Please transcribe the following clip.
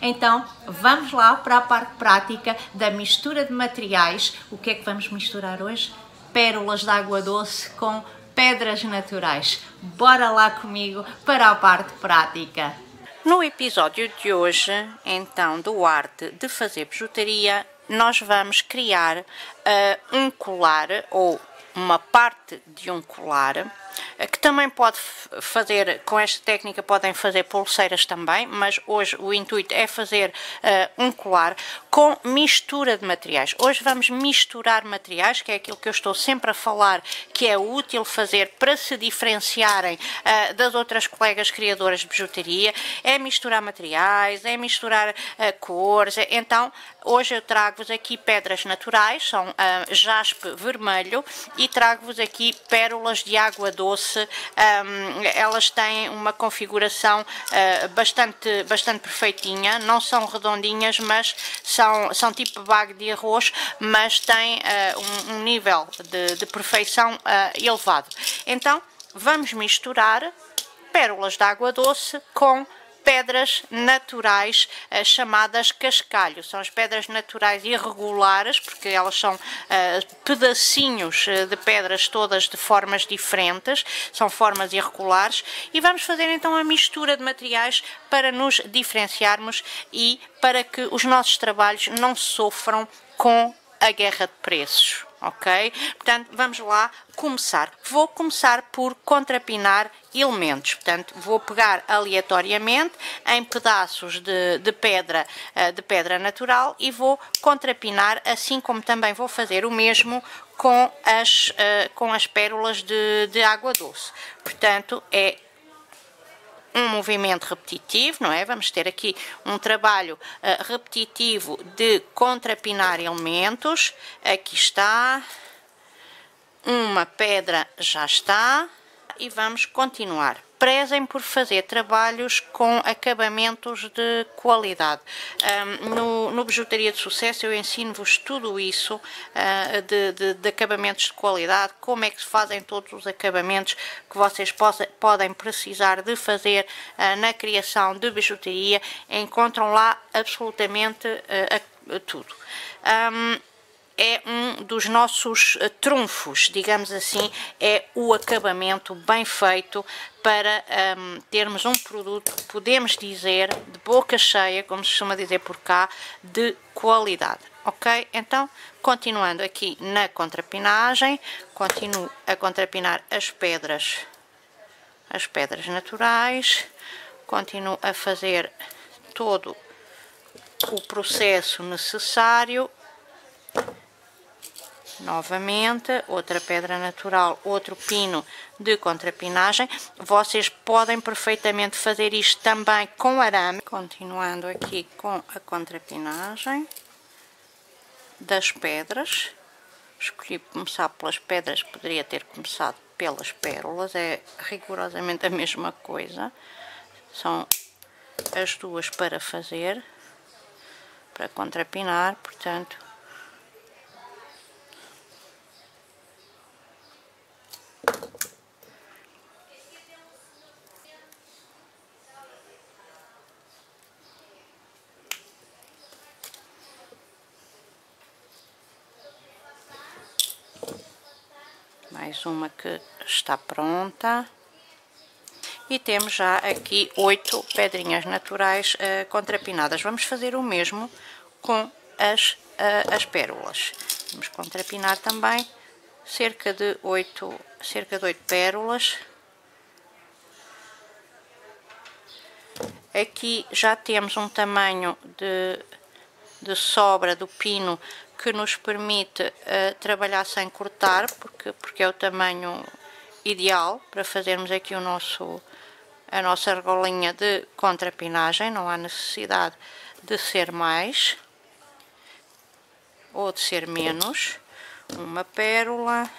Então vamos lá para a parte prática da mistura de materiais. O que é que vamos misturar hoje? Pérolas de água doce com pedras naturais. Bora lá comigo para a parte prática. No episódio de hoje, então, do Arte de Fazer Bijutaria, nós vamos criar uh, um colar ou uma parte de um colar que também pode fazer, com esta técnica podem fazer pulseiras também, mas hoje o intuito é fazer uh, um colar com mistura de materiais. Hoje vamos misturar materiais, que é aquilo que eu estou sempre a falar, que é útil fazer para se diferenciarem uh, das outras colegas criadoras de bijuteria, é misturar materiais, é misturar uh, cores, então hoje eu trago-vos aqui pedras naturais, são jaspe vermelho e trago-vos aqui pérolas de água doce um, elas têm uma configuração uh, bastante, bastante perfeitinha, não são redondinhas, mas são, são tipo bague de arroz, mas têm uh, um, um, nível de, de perfeição uh, elevado. Então, vamos misturar pérolas de água doce com pedras naturais uh, chamadas cascalho. São as pedras naturais irregulares, porque elas são uh, pedacinhos uh, de pedras todas de formas diferentes, são formas irregulares, e vamos fazer então a mistura de materiais para nos diferenciarmos e para que os nossos trabalhos não sofram com a guerra de preços ok? Portanto, vamos lá começar. Vou começar por contrapinar elementos, portanto, vou pegar aleatoriamente em pedaços de, de, pedra, eh, de pedra natural e vou contrapinar, assim como também vou fazer o mesmo com as, eh, com as pérolas de, de água doce. Portanto, é um movimento repetitivo, não é? Vamos ter aqui um trabalho uh, repetitivo de contrapinar elementos. Aqui está. Uma pedra já está. E vamos continuar prezem por fazer trabalhos com acabamentos de qualidade. Um, no, no Bijutaria de Sucesso eu ensino-vos tudo isso uh, de, de, de, acabamentos de qualidade, como é que se fazem todos os acabamentos que vocês possa, podem precisar de fazer uh, na criação de bijuteria, encontram lá absolutamente uh, tudo. Um, é um dos nossos eh, trunfos, digamos assim, é o acabamento bem feito para um, termos um produto, podemos dizer, de boca cheia, como se costuma dizer por cá, de qualidade. Ok? Então, continuando aqui na contrapinagem, continuo a contrapinar as pedras, as pedras naturais, continuo a fazer todo o processo necessário novamente, outra pedra natural, outro pino de contrapinagem. Vocês podem perfeitamente fazer isto também com arame. Continuando aqui com a contrapinagem das pedras. Escolhi começar pelas pedras, poderia ter começado pelas pérolas, é rigorosamente a mesma coisa. São as duas para fazer, para contrapinar, portanto, mais uma que está pronta e temos já aqui oito pedrinhas naturais uh, contrapinadas. Vamos fazer o mesmo com as, uh, as pérolas. Vamos contrapinar também cerca de oito, cerca de oito pérolas. Aqui já temos um tamanho de, de sobra do pino que nos permite uh, trabalhar sem cortar, porque, porque é o tamanho ideal para fazermos aqui o nosso, a nossa argolinha de contrapinagem, não há necessidade de ser mais ou de ser menos. Uma pérola,